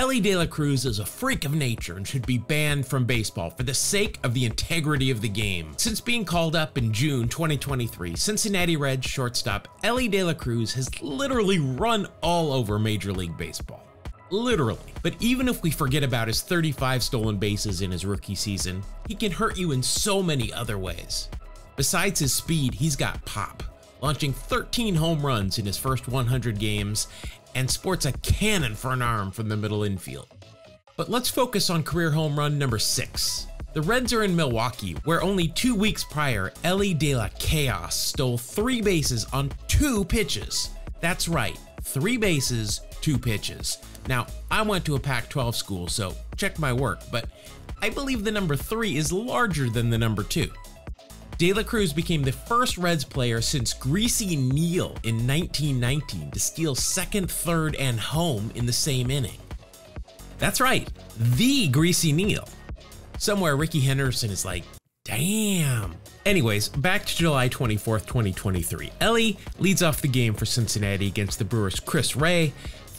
Elly De La Cruz is a freak of nature and should be banned from baseball for the sake of the integrity of the game. Since being called up in June 2023, Cincinnati Reds shortstop Elly De La Cruz has literally run all over Major League Baseball. Literally. But even if we forget about his 35 stolen bases in his rookie season, he can hurt you in so many other ways. Besides his speed, he's got pop, launching 13 home runs in his first 100 games and sports a cannon for an arm from the middle infield. But let's focus on career home run number 6. The Reds are in Milwaukee, where only two weeks prior, Elly De La Chaos stole three bases on two pitches. That's right, three bases, two pitches. Now, I went to a Pac 12 school, so check my work, but I believe the number three is larger than the number two. De La Cruz became the first Reds player since Greasy Neale in 1919 to steal second, third, and home in the same inning. That's right, the Greasy Neale. Somewhere Rickey Henderson is like, damn. Anyways, back to July 24th, 2023. Elly leads off the game for Cincinnati against the Brewers' Chris Ray.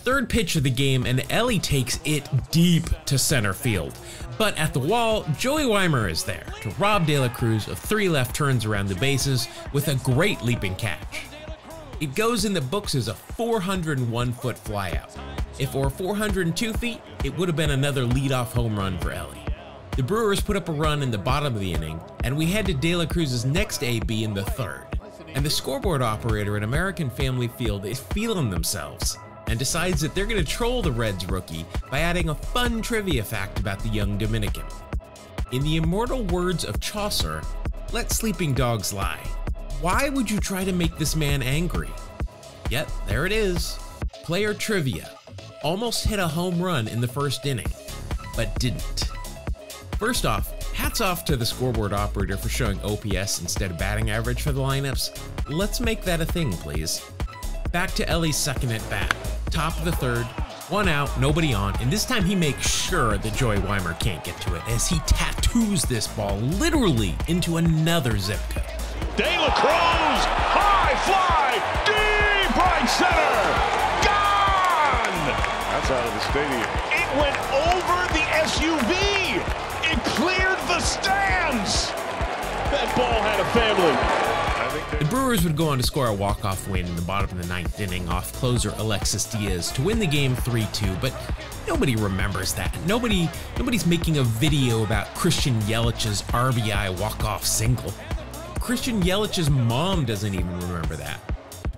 Third pitch of the game, and Elly takes it deep to center field. But at the wall, Joey Wiemer is there to rob De La Cruz of three left turns around the bases with a great leaping catch. It goes in the books as a 401 foot flyout. If were 402 feet, it would have been another leadoff home run for Elly. The Brewers put up a run in the bottom of the inning, and we head to De La Cruz's next AB in the third. And the scoreboard operator at American Family Field is feeling themselves and decides that they're going to troll the Reds rookie by adding a fun trivia fact about the young Dominican. In the immortal words of Chaucer, let sleeping dogs lie. Why would you try to make this man angry? Yet, there it is. Player trivia. Almost hit a home run in the first inning, but didn't. First off, hats off to the scoreboard operator for showing OPS instead of batting average for the lineups. Let's make that a thing, please. Back to Elly's second at bat top of the third, one out, nobody on, and this time he makes sure that Joey Wiemer can't get to it as he tattoos this ball literally into another zip code. De La Cruz, high fly, deep right center, gone! That's out of the stadium. It went over the SUV. It cleared the stands. That ball had a family. The Brewers would go on to score a walk-off win in the bottom of the ninth inning off closer Alexis Diaz to win the game 3-2, but nobody remembers that. Nobody nobody's making a video about Christian Yelich's RBI walk-off single. Christian Yelich's mom doesn't even remember that.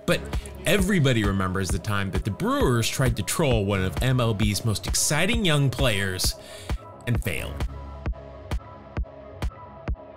But everybody remembers the time that the Brewers tried to troll one of MLB's most exciting young players and failed.